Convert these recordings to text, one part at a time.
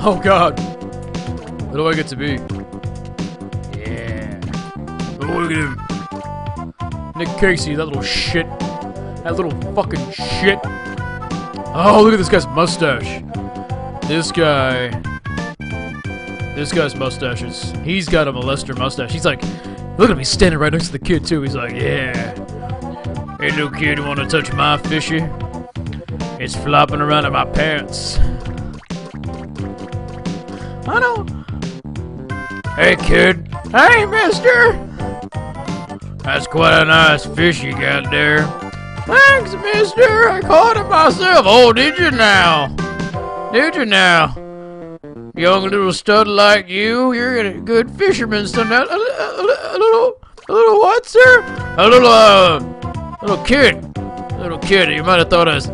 Oh god. What do I get to be? Yeah. Oh, look at him. Nick Casey, that little shit. That little fucking shit. Oh, look at this guy's mustache. This guy. This guy's mustache is. He's got a molester mustache. He's like, look at him, he's standing right next to the kid, too. He's like, yeah. Hey, little kid, to touch my fishy? It's flopping around at my pants. I don't. Hey, kid. Hey, mister. That's quite a nice fish you got there. Thanks, mister. I caught it myself. Oh, did you now? Did you now? Young little stud like you, you're a good fisherman, son. A, a, a, a little, a little what, sir? A little, uh, little kid. Little kid. You might have thought I was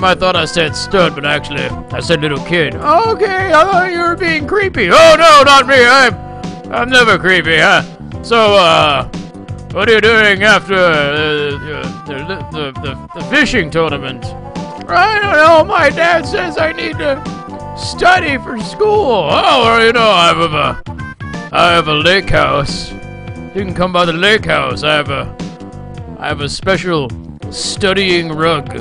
have thought I said stud, but actually I said little kid. Okay, I thought you were being creepy. Oh no, not me. I'm I'm never creepy, huh? So, uh, what are you doing after uh, the, the, the, the fishing tournament? I don't know. My dad says I need to study for school. Oh, well, you know, I have a I have a lake house. You can come by the lake house. I have a I have a special studying rug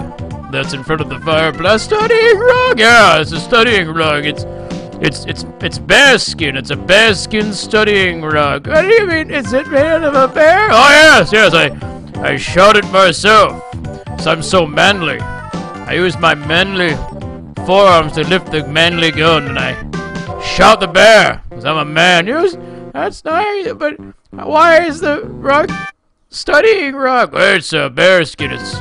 that's in front of the fireplace. Studying rug? Yeah, it's a studying rug. It's it's it's it's bearskin. It's a bearskin studying rug. What do you mean? Is it made out of a bear? Oh yes, yes. I I shot it myself. So I'm so manly. I use my manly forearms to lift the manly gun, and I shot the bear. Cause I'm a man. Use that's nice, but why is the rug studying rug? It's a bearskin. It's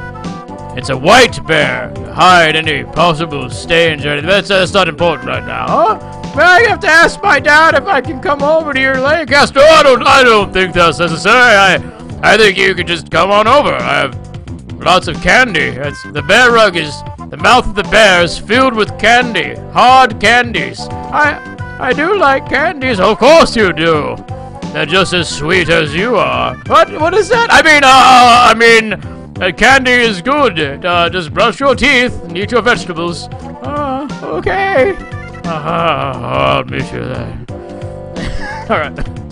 it's a white bear to hide any possible stains or anything. That's, that's not important right now. Huh? Well, I have to ask my dad if I can come over to your lake house. No, I don't. I don't think that's necessary. I, I think you could just come on over. I have lots of candy. It's, the bear rug is the mouth of the bear is filled with candy, hard candies. I, I do like candies. Of course you do. They're just as sweet as you are. What? What is that? I mean, uh, I mean. Uh, candy is good. Uh, just brush your teeth and eat your vegetables. Uh, okay. Uh, I'll meet you there. Alright.